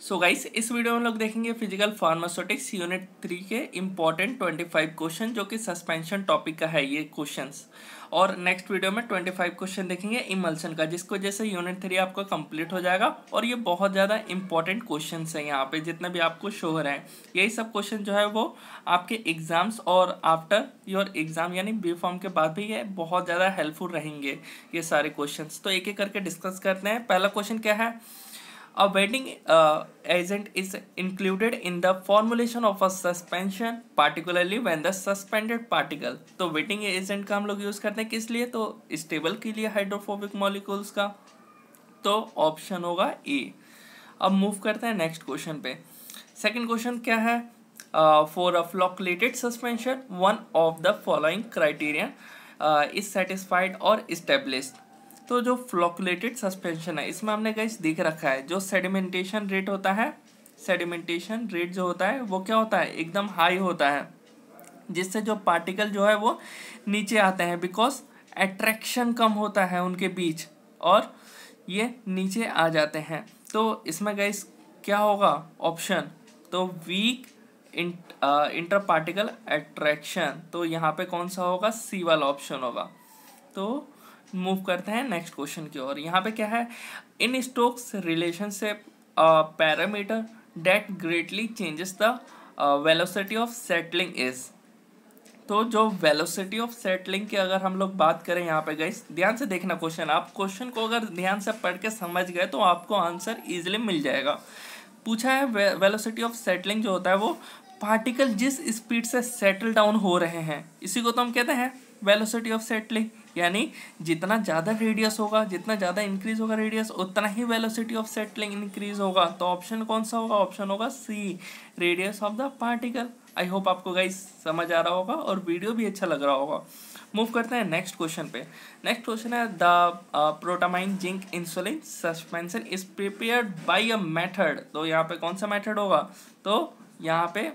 सो so guys इस video में लोग देखेंगे फ़िज़िकल फार्मास्यूटिक्स यूनिट थ्री के इंपॉर्टेंट ट्वेंटी फाइव क्वेश्चन जो कि सस्पेंशन टॉपिक का है ये क्वेश्चंस और नेक्स्ट वीडियो में ट्वेंटी फाइव क्वेश्चन देखेंगे इमल्सन का, जिसको जैसे यूनिट थ्री आपका कंप्लीट हो जाएगा और ये बहुत ज़्यादा इंपॉर्टेंट क्वेश्चन है यहाँ पे, जितने भी आपको शो हो रहे हैं। यही सब क्वेश्चन जो है वो आपके एग्ज़ाम्स और आफ्टर योर एग्ज़ाम यानी बी फॉर्म के बाद भी ये बहुत ज़्यादा हेल्पफुल रहेंगे ये सारे क्वेश्चन तो एक एक करके डिस्कस करते हैं। पहला क्वेश्चन क्या है? A wetting uh, agent is included in the formulation of a suspension, particularly when the suspended. तो वेटिंग एजेंट का हम लोग यूज़ करते हैं किस लिए? तो स्टेबल के लिए हाइड्रोफोबिक मॉलिक्यूल्स का। तो ऑप्शन होगा ए अब मूव करते हैं नेक्स्ट क्वेश्चन पे। सेकंड क्वेश्चन क्या है? For a flocculated suspension one of the following criteria is satisfied और इस्टेब्लिश्ड तो जो फ्लोकुलेटेड सस्पेंशन है, इसमें हमने गैस देख रखा है, जो सेडिमेंटेशन रेट होता है सेडिमेंटेशन रेट जो होता है, वो क्या होता है? एकदम हाई होता है, जिससे जो पार्टिकल जो है वो नीचे आते हैं बिकॉज़ एट्रैक्शन कम होता है उनके बीच, और ये नीचे आ जाते हैं। तो इसमें गैस क्या होगा? ऑप्शन तो वीक इंटर पार्टिकल एट्रैक्शन तो यहाँ पे कौन सा होगा? सी वाला ऑप्शन होगा। तो मूव करते हैं नेक्स्ट क्वेश्चन की ओर। यहाँ पे क्या है? In Stokes relationship parameter that greatly changes the velocity of settling is तो जो वेलोसिटी ऑफ़ सेटलिंग की अगर हम लोग बात करें यहाँ पे गई ध्यान से देखना क्वेश्चन आप क्वेश्चन को अगर ध्यान से पढ़ के समझ गए तो आपको आंसर इजिली मिल जाएगा। पूछा है वेलोसिटी ऑफ़ सेटलिंग जो होता है वो पार्टिकल जिस स्पीड से सेटल डाउन हो रहे हैं, इसी को तो हम कहते हैं वेलोसिटी ऑफ़ सेटलिंग यानी जितना ज़्यादा रेडियस होगा, जितना ज़्यादा इंक्रीज होगा रेडियस उतना ही वेलोसिटी ऑफ़ सेटलिंग इंक्रीज होगा। तो ऑप्शन कौन सा होगा? ऑप्शन होगा C radius of the particle I hope आपको गाइस समझ आ रहा होगा और वीडियो भी अच्छा लग रहा होगा। मूव करते हैं नेक्स्ट क्वेश्चन पे। नेक्स्ट क्वेश्चन है the protamine zinc insulin suspension is prepared by a method तो यहाँ पे कौन सा मेथड होगा? तो यहाँ पे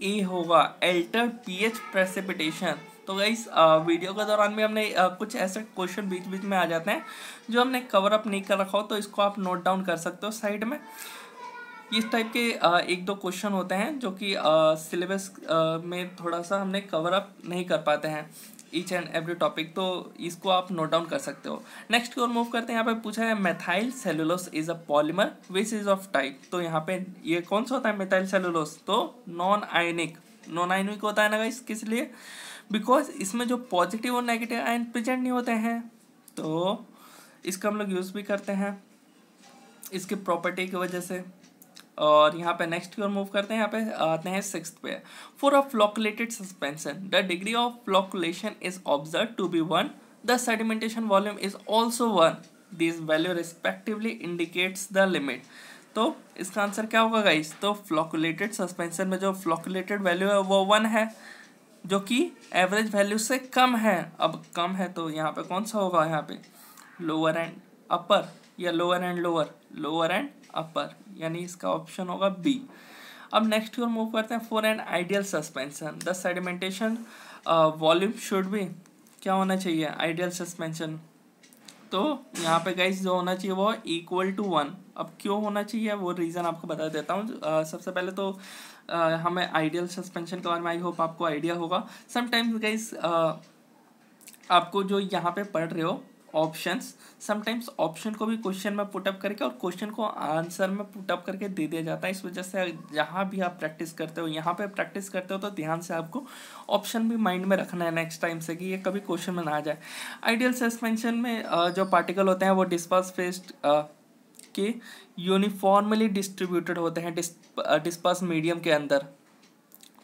ए होगा एल्टर पीएच प्रेसिपिटेशन तो गाइस वीडियो के दौरान भी हमने कुछ ऐसे क्वेश्चन बीच बीच में आ जाते हैं, जो हमने कवर अप नहीं कर रखा हो तो इसको आप नोट डाउन कर सकते हो साइड में। इस टाइप के एक दो क्वेश्चन होते हैं, जो कि सिलेबस में थोड़ा सा हमने कवर अप नहीं कर पाते हैं ईच एंड एवरी टॉपिक तो इसको आप नोट डाउन कर सकते हो। नेक्स्ट की ओर मूव करते हैं, यहाँ पे पूछा है methyl cellulose is a polymer which is of type तो यहाँ पे ये कौन सा होता है मेथाइल सेलुलोस तो नॉन आयनिक नॉन आयनिक होता है ना गाइस किस लिए? बिकॉज़ इसमें जो पॉजिटिव और नेगेटिव आयन प्रेजेंट नहीं होते हैं तो इसका हम लोग यूज़ भी करते हैं इसकी प्रॉपर्टी की वजह से। और यहाँ पे नेक्स्ट की ओर मूव करते हैं, यहाँ पे आते हैं सिक्स पे। For a flocculated suspension the degree of flocculation is observe to be one the sedimentation volume is also one this value respectively indicates the limit तो इसका आंसर क्या होगा गाइस तो फ्लॉकुलेटेड सस्पेंशन में जो फ्लॉकुलेटेड वैल्यू है, वो one है। जो कि एवरेज वैल्यू से कम है। अब कम है तो यहाँ पे कौन सा होगा? यहाँ पे लोअर एंड अपर या lower and lower lower and upper यानी इसका ऑप्शन होगा बी अब नेक्स्ट की मूव करते हैं four and ideal suspension the sedimentation volume should भी क्या होना चाहिए? आइडियल सस्पेंशन तो यहाँ पे गाइस जो होना चाहिए वो इक्वल टू वन अब क्यों होना चाहिए? वो रीज़न आपको बता देता हूँ। सबसे पहले तो आ, हमें आइडियल सस्पेंशन के बारे में आई होप आपको आइडिया होगा। समटाइम्स गाइज़ आपको जो यहाँ पे पढ़ रहे हो ऑप्शंस समटाइम्स ऑप्शन को भी क्वेश्चन में पुटअप करके और क्वेश्चन को आंसर में पुटअप करके दे दिया जाता है। इस वजह से जहाँ भी आप प्रैक्टिस करते हो, यहाँ पे प्रैक्टिस करते हो तो ध्यान से आपको ऑप्शन भी माइंड में रखना है नेक्स्ट टाइम से कि ये कभी क्वेश्चन में ना आ जाए। आइडियल सस्पेंशन में जो पार्टिकल होते हैं वो डिस्पर्स फेस्ड के यूनिफॉर्मली डिस्ट्रीब्यूटेड होते हैं डिस्पर्स मीडियम के अंदर।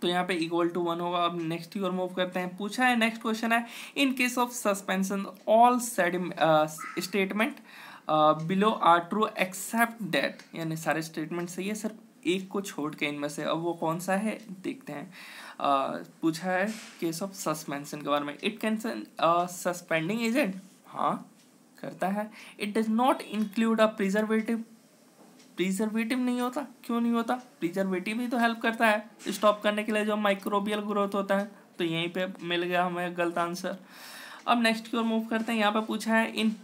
तो यहाँ पे इक्वल टू वन होगा। अब नेक्स्ट की ओर मूव करते हैं। पूछा है नेक्स्ट क्वेश्चन है। In case of suspension all statement below are true except that यानी सारे स्टेटमेंट सही है। सिर्फ़ एक को छोड़ के इनमें से अब वो कौन सा है? देखते हैं। Uh, पूछा है केस ऑफ़ सस्पेंशन के बारे में। इट कैन सस्पेंडिंग एजेंट हाँ करता है। It does not include a preservative preservative नहीं होता? क्यों नहीं होता? प्रिजर्वेटिव ही तो हेल्प करता है। स्टॉप करने के लिए जो माइक्रोबियल ग्रोथ होता है तो यहीं पे मिल गया हमें गलत आंसर अब नेक्स्ट की ओर मूव करते हैं। यहाँ पे पूछा है in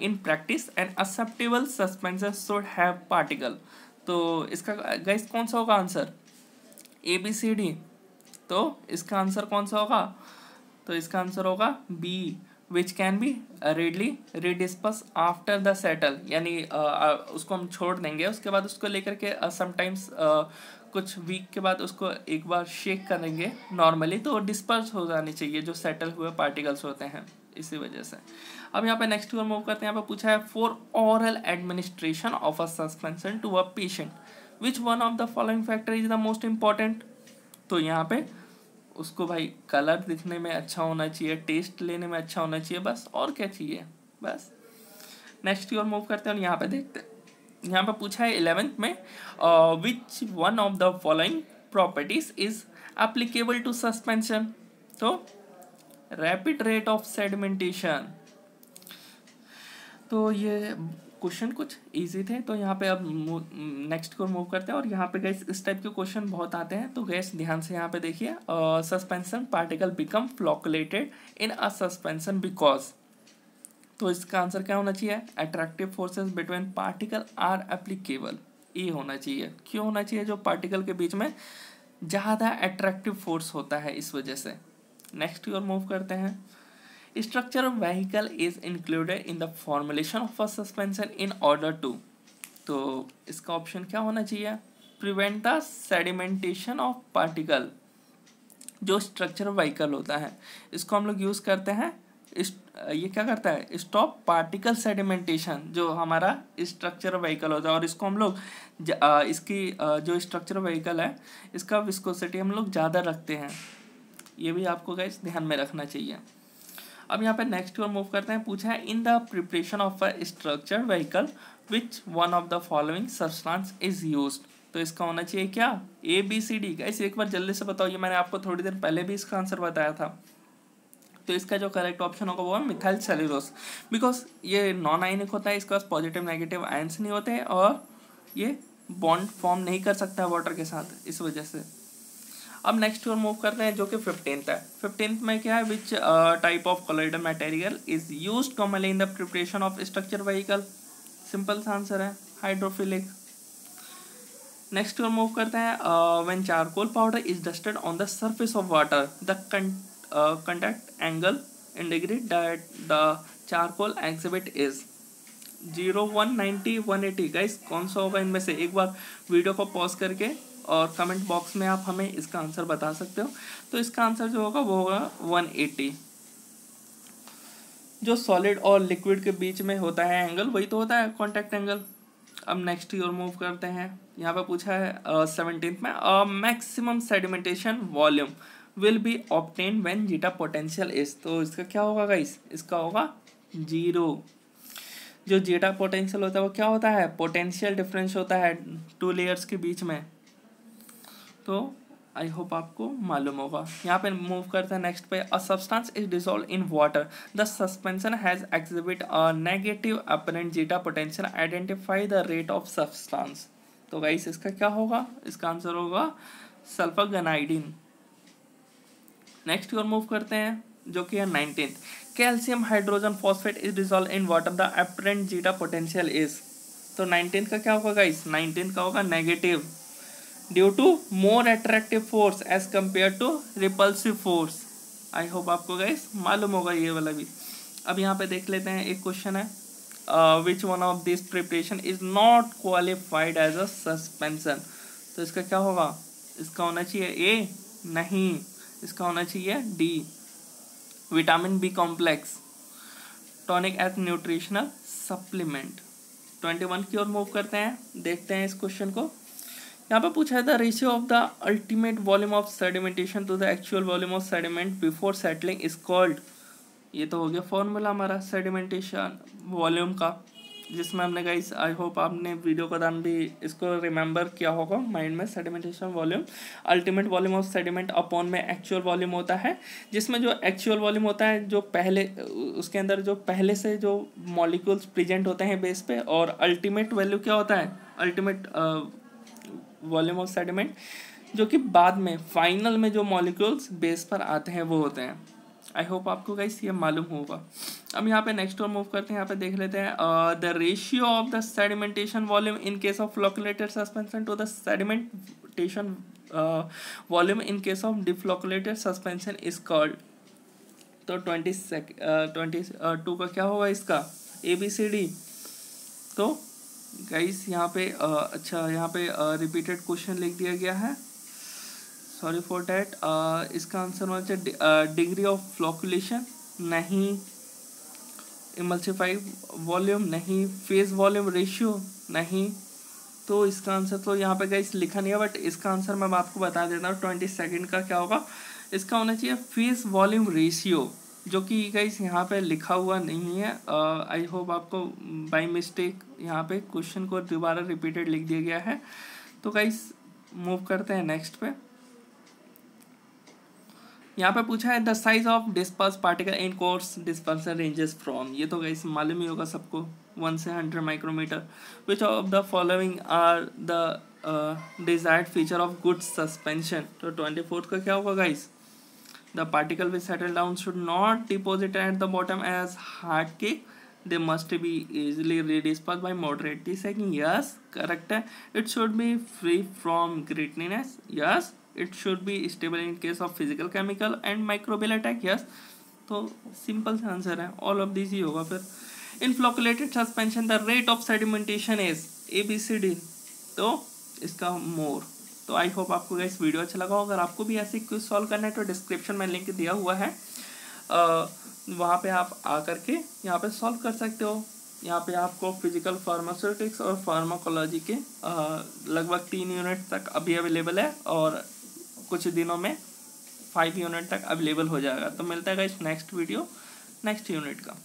in practice and acceptable suspensor should have particle तो इसका गैस कौन सा होगा answer A B C D तो इसका आंसर कौन सा होगा? तो इसका आंसर होगा B which can be readily redisperse after the settle यानी उसको हम छोड़ देंगे, उसके बाद उसको लेकर के समटाइम्स कुछ वीक के बाद उसको एक बार शेक करेंगे नॉर्मली तो डिस्पर्स हो जानी चाहिए, जो सेटल हुए पार्टिकल्स होते हैं, इसी वजह से। अब यहाँ पे नेक्स्ट वन मूव करते हैं। यहाँ पे पूछा है for oral administration of a suspension to a patient which one of the following factor is the most important तो यहाँ पे उसको भाई कलर दिखने में अच्छा होना चाहिए टेस्ट लेने में अच्छा होना चाहिए, बस और क्या चाहिए, बस। नेक्स्ट ओर मूव करते हैं और यहाँ पे देखते हैं। यहाँ पे पूछा है इलेवेंथ में which one of the following properties is applicable to suspension तो रैपिड रेट ऑफ़ सेडिमेंटेशन तो ये क्वेश्चन कुछ इजी थे तो यहाँ पे अब नेक्स्ट को मूव करते हैं। और यहाँ पे गैस इस टाइप के क्वेश्चन बहुत आते हैं तो गैस ध्यान से यहाँ पे देखिए। Suspension particle become flocculated in a suspension because तो इसका आंसर क्या होना चाहिए? Attractive forces between particle are applicable ये होना चाहिए। क्यों होना चाहिए? जो पार्टिकल के बीच में ज़्यादा अट्रैक्टिव फोर्स होता है इस वजह से। नेक्स्ट की ओर मूव करते हैं। Structure of vehicle is included in the formulation of a in order to तो इसका ऑप्शन क्या होना चाहिए? Prevent the sedimentation of particle जो स्ट्रक्चर व्हीकल होता है। इसको हम लोग यूज़ करते हैं। इस, ये क्या करता है? स्टॉप पार्टिकल सेडिमेंटेशन जो हमारा स्ट्रक्चर व्हीकल होता है। और इसको हम लोग इसकी जो स्ट्रक्चर व्हीकल है, इसका विस्कोसिटी हम लोग ज़्यादा रखते हैं। ये भी आपको गैस ध्यान में रखना चाहिए। अब यहाँ पे नेक्स्ट ओर मूव करते हैं। पूछा है in the preparation of a structure vehicle which one of the following substance is use तो इसका होना चाहिए क्या? A B C D guys एक बार जल्दी से बताओ। ये मैंने आपको थोड़ी देर पहले भी इसका आंसर बताया था। तो इसका जो करेक्ट ऑप्शन होगा वो है मिथाइल सेल्यूलोस बिकॉज़ ये नॉन आयनिक होता है, इसके पास पॉजिटिव नेगेटिव आयंस नहीं होते और ये बॉन्ड फॉर्म नहीं कर सकता है वाटर के साथ, इस वजह से। अब नेक्स्ट और मूव करते हैं, जो कि फिफ्टींथ है। फिफ्टींथ में क्या है which type of colloidal material is use commonly in the preparation of structure vehicle simple सा आंसर है हाइड्रोफिलिक नेक्स्ट और मूव करते हैं when charcoal powder is dusted on the surface of water the contact angle indicate that the charcoal exhibit is zero one ninety one eighty guys कौन सा होगा इनमें से? एक बार वीडियो को पॉज करके और कमेंट बॉक्स में आप हमें इसका आंसर बता सकते हो। तो इसका आंसर जो होगा, वो होगा वन एटी जो सॉलिड और लिक्विड के बीच में होता है एंगल वही तो होता है कॉन्टैक्ट एंगल अब नेक्स्ट की ओर मूव करते हैं। यहाँ पे पूछा है सेवनटीन में maximum sedimentation volume will be obtain when zeta potential is तो इसका क्या होगा गाइस इसका होगा ज़ीरो जो जीटा पोटेंशियल होता है, वो क्या होता है? पोटेंशियल डिफरेंस होता है टू लेयर्स के बीच में। तो आई होप आपको मालूम होगा। यहाँ पे मूव करते हैं नेक्स्ट पे। A substance is dissolve in water the suspension has exhibit a negative apparent zeta potential identify the rate of substance तो गाइस इसका क्या होगा? इसका आंसर होगा सल्फ़र गनाइडिन नेक्स्ट और मूव करते हैं, जो कि है nineteen calcium hydrogen phosphate is dissolve in water the apparent zeta potential is तो नाइनटीन का क्या होगा गाइस नाइनटीन का होगा negative due to more attractive force as compare to repulsive force I hope आपको गाइस मालूम होगा ये वाला भी। अब यहाँ पे देख लेते हैं, एक क्वेश्चन है। Which one of this preparation is not qualified as a suspension तो इसका क्या होगा? इसका होना चाहिए ए नहीं। इसका होना चाहिए D vitamin B complex tonic as nutritional supplement twenty one की ओर मूव करते हैं। देखते हैं इस क्वेश्चन को। यहाँ पे पूछा है the ratio of the ultimate volume of sedimentation to the actual volume of sediment before settling is called ये तो हो गया फॉर्मूला हमारा सेडिमेंटेशन वॉल्यूम का, जिसमें हमने गाइस आई होप आपने वीडियो का दान भी इसको रिमेंबर किया होगा माइंड में sedimentation volume ultimate volume of sediment upon में एक्चुअल वॉल्यूम होता है, जिसमें जो एक्चुअल वॉल्यूम होता है, जो पहले, उसके अंदर जो पहले से जो मॉलिक्यूल्स प्रेजेंट होते हैं बेस पे, और अल्टीमेट वैल्यू क्या होता है? अल्टीमेट वॉल्यूम ऑफ़ सेडिमेंट जो कि बाद में फाइनल में जो मॉलिक्यूल्स बेस पर आते हैं, वो होते हैं। आई होप आपको गाइस ये मालूम होगा। अब यहाँ पे नेक्स्ट और मूव करते हैं, यहाँ पे देख लेते हैं। The ratio of the sedimentation volume in case of flocculated suspension to the sedimentation volume in case of deflocculated suspension is called तो ट्वेंटी सेक ट्वेंटी टू का क्या होगा इसका? ए बी सी डी तो गाइस यहाँ पे uh, अच्छा यहाँ पे रिपीटेड क्वेश्चन लिख दिया गया है। सॉरी फॉर डैट इसका आंसर होना चाहिए डिग्री ऑफ़ फ्लोकुलेशन नहीं इमल्सिफाइड वॉल्यूम नहीं फेस वॉल्यूम रेशियो नहीं। तो इसका आंसर तो यहाँ पे गाइस लिखा नहीं है बट इसका आंसर मैं आपको बता देता हूँ ट्वेंटी सेकेंड का क्या होगा। इसका होना चाहिए फेस वॉल्यूम रेशियो जो कि गाइस यहाँ पे लिखा हुआ नहीं है। आई uh, होप आपको बाय मिस्टेक यहाँ पे क्वेश्चन को दोबारा रिपीटेड लिख दिया गया है। तो गाइस मूव करते हैं नेक्स्ट पे। यहाँ पे पूछा है the size of disperse particle in coarse dispersion ranges from ये तो गाइस मालूम ही होगा सबको। वन से hundred micrometer which of the following are the desired feature of good suspension तो ट्वेंटी फोर्थ का क्या होगा guys the particle which settle down should not deposit at the bottom as hard cake they must be easily redispersed by moderately second yes correct it should be free from grittiness yes it should be stable in case of physical chemical and microbial attack yes तो simple सा answer है all of this ही होगा फिर in flocculated suspension the rate of sedimentation is A B C D तो इसका मोर तो आई hope आपको इस वीडियो अच्छा लगा अगर आपको भी ऐसे क्विज सॉल्व करना है तो डिस्क्रिप्शन में लिंक दिया हुआ है। वहाँ पे आप आकर के यहाँ पे सॉल्व कर सकते हो। यहाँ पे आपको फ़िज़िकल फार्मास्यूटिक्स और फार्माकोलॉजी के लगभग तीन यूनिट तक अभी अवेलेबल है और कुछ दिनों में फाइव यूनिट तक अवेलेबल हो जाएगा। तो मिलता है इस नेक्स्ट वीडियो नेक्स्ट यूनिट का।